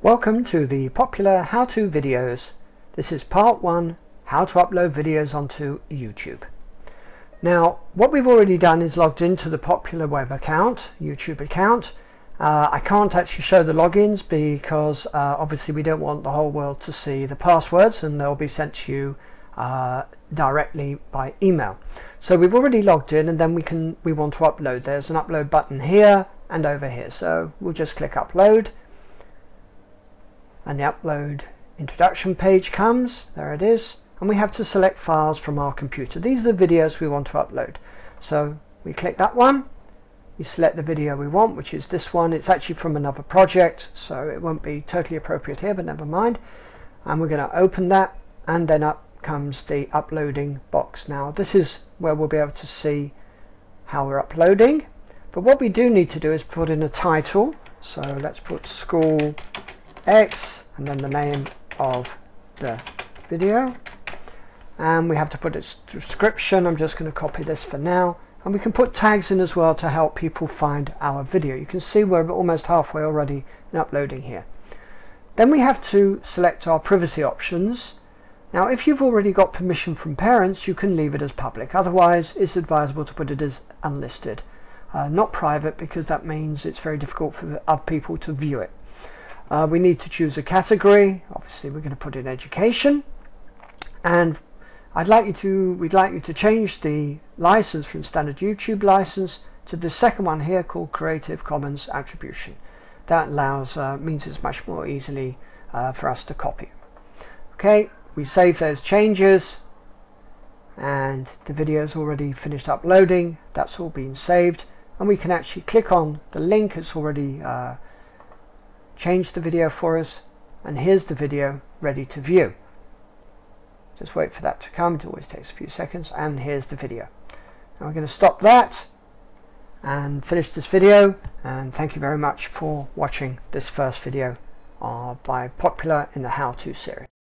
Welcome to the PopuLLar how-to videos. This is part one, how to upload videos onto YouTube. Now, what we've already done is logged into the PopuLLar web account, YouTube account. Uh, I can't actually show the logins because uh, obviously we don't want the whole world to see the passwords and they'll be sent to you uh, directly by email. So we've already logged in and then we can we want to upload. There's an upload button here and over here. So we'll just click upload and the upload introduction page comes. There it is. And we have to select files from our computer. These are the videos we want to upload. So we click that one. We select the video we want which is this one. It's actually from another project so it won't be totally appropriate here but never mind. And we're going to open that and then up comes the uploading box. Now this is where we'll be able to see how we're uploading. But what we do need to do is put in a title. So let's put school X and then the name of the video. And we have to put its description I'm just going to copy this for now. And we can put tags in as well to help people find our video. You can see we're almost halfway already in uploading here. Then we have to select our privacy options. Now if you've already got permission from parents you can leave it as public. Otherwise it's advisable to put it as unlisted. Uh, not private because that means it's very difficult for other people to view it uh, we need to choose a category. Obviously, we're going to put in education. And I'd like you to, we'd like you to change the license from standard YouTube license to the second one here called Creative Commons Attribution. That allows, uh, means it's much more easily uh, for us to copy. Okay, we save those changes and the video is already finished uploading. That's all been saved and we can actually click on the link. It's already uh, change the video for us and here's the video ready to view. Just wait for that to come it always takes a few seconds and here's the video. Now we're going to stop that and finish this video and thank you very much for watching this first video uh, by PopuLLar in the how-to series